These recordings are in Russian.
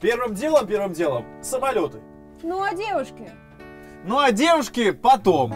Первым делом, первым делом, самолеты. Ну а девушки? Ну а девушки потом.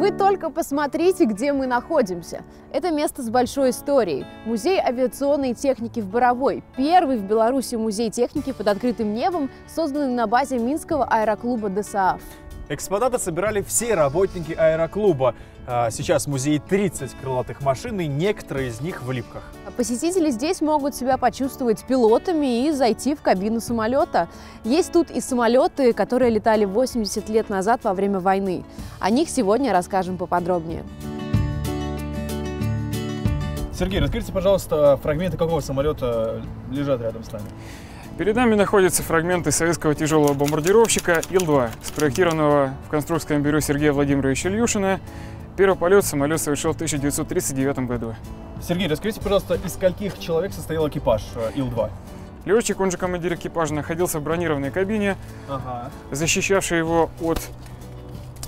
Вы только посмотрите, где мы находимся. Это место с большой историей. Музей авиационной техники в Боровой. Первый в Беларуси музей техники под открытым небом, созданный на базе Минского аэроклуба ДСААФ. Экспонаты собирали все работники аэроклуба. А Сейчас в музее 30 крылатых машин, и некоторые из них в липках. Посетители здесь могут себя почувствовать пилотами и зайти в кабину самолета. Есть тут и самолеты, которые летали 80 лет назад во время войны. О них сегодня расскажем поподробнее. Сергей, расскажите, пожалуйста, фрагменты какого самолета лежат рядом с нами? Перед нами находятся фрагменты советского тяжелого бомбардировщика Ил-2, спроектированного в конструкторском бюро Сергея Владимировича Ильюшина. Первый полет самолет совершил в 1939 году. Сергей, расскажите, пожалуйста, из скольких человек состоял экипаж э, Ил-2? Летчик, он же командир экипажа, находился в бронированной кабине, Ага. защищавшей его от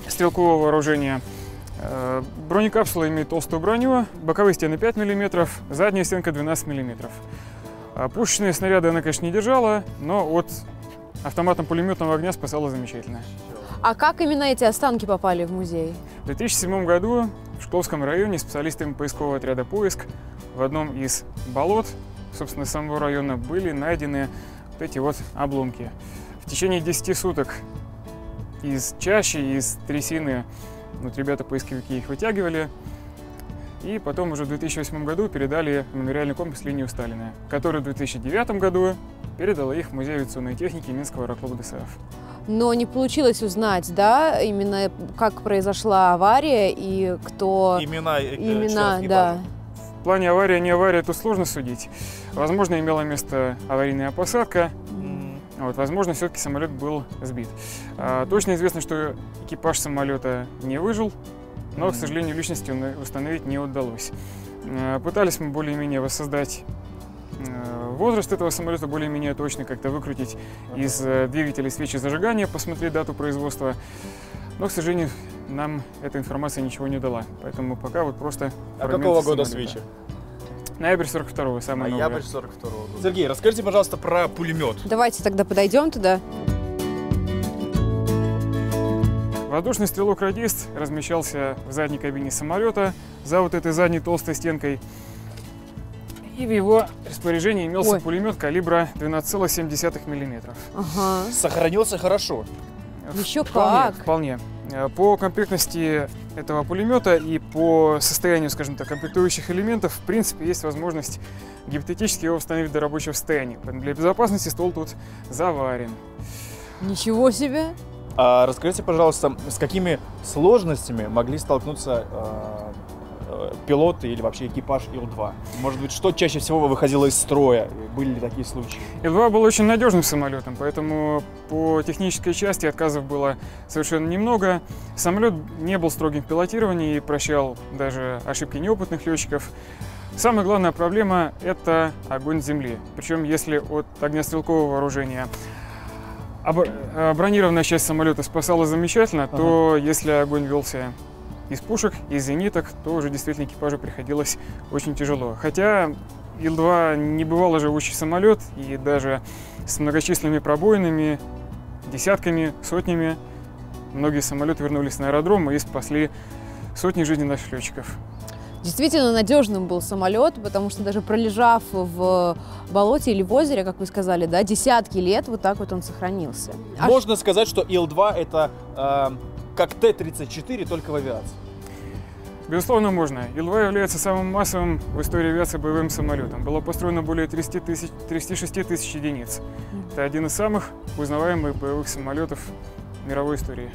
стрелкового вооружения. Э, Бронекапсула имеет толстую броню, боковые стены 5 мм, задняя стенка 12 мм. Пушечные снаряды она, конечно, не держала, но от автоматно-пулеметного огня спасала замечательно. А как именно эти останки попали в музей? В 2007 году в Шкловском районе специалистами поискового отряда «Поиск» в одном из болот, собственно, самого района, были найдены вот эти вот обломки. В течение 10 суток из чащи, из трясины, вот ребята-поисковики их вытягивали, и потом уже в 2008 году передали мемориальный комплекс линию Сталина, который в 2009 году передала их в Музей авиационной техники Минского аэроклуба ДСАФ. Но не получилось узнать, да, именно как произошла авария и кто Имена, э, именно, членов да. В плане аварии, не авария, тут сложно судить. Возможно, имела место аварийная посадка, вот, возможно, все-таки самолет был сбит. А, точно известно, что экипаж самолета не выжил, но, к сожалению, личности установить не удалось. А, Пытались мы более-менее воссоздать э, возраст этого самолета, более-менее точно как-то выкрутить из э, двигателей свечи зажигания, посмотреть дату производства. Но, к сожалению, нам эта информация ничего не дала. Поэтому пока вот просто А какого года самолета. свечи? Ноябрь 42 самое новое. Ноябрь 42 года. Сергей, расскажите, пожалуйста, про пулемет. Давайте тогда подойдем туда. Воздушный стрелок-радист размещался в задней кабине самолета за вот этой задней толстой стенкой. И в его распоряжении имелся Ой. пулемет калибра 12,7 мм. Ага. Сохранился хорошо. Еще Вполне, как. вполне. Э, По комплектности этого пулемета и по состоянию, скажем так, комплектующих элементов, в принципе, есть возможность гипотетически его восстановить до рабочего состояния. Поэтому для безопасности ствол тут заварен. Ничего себе. А расскажите, пожалуйста, с какими сложностями могли столкнуться э, э, пилоты или вообще экипаж Ил-2? Может быть, что чаще всего выходило из строя? Были ли такие случаи? Ил-2 был очень надежным самолетом, поэтому по технической части отказов было совершенно немного. Самолет не был строгим в пилотировании и прощал даже ошибки неопытных летчиков. Самая главная проблема – это огонь земли. Причем если от огнестрелкового вооружения бронированная часть самолета спасала замечательно, то если огонь велся из пушек, из зениток, то уже действительно экипажу приходилось очень тяжело. Хотя Ил-2 не бывало живущий самолет, и даже с многочисленными пробоинами, десятками, сотнями, многие самолеты вернулись на аэродром и спасли сотни жизней наших летчиков. Действительно надежным был самолет, потому что даже пролежав в болоте или в озере, как вы сказали, да, десятки лет, вот так вот он сохранился. А Можно сказать, что Ил-2 это э, как Т-34, только в авиации. Безусловно, можно. Ил-2 является самым массовым в истории авиации боевым самолетом. Было построено более 30 тысяч, 36 тысяч единиц. Это один из самых узнаваемых боевых самолетов мировой истории.